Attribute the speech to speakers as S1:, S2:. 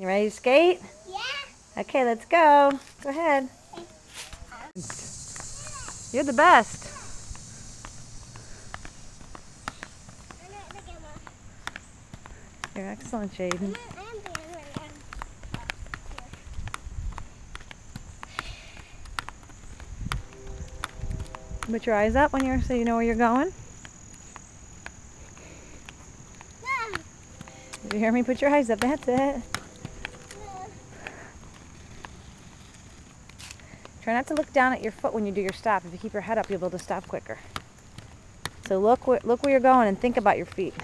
S1: You ready to skate?
S2: Yeah.
S1: Okay, let's go. Go ahead. You're the best.
S2: I'm not the camera.
S1: You're excellent, Jaden.
S2: I'm, I'm being really
S1: Put your eyes up when you're so you know where you're going. Did you hear me? Put your eyes up. That's it. Try not to look down at your foot when you do your stop. If you keep your head up, you'll be able to stop quicker. So look, wh look where you're going and think about your feet.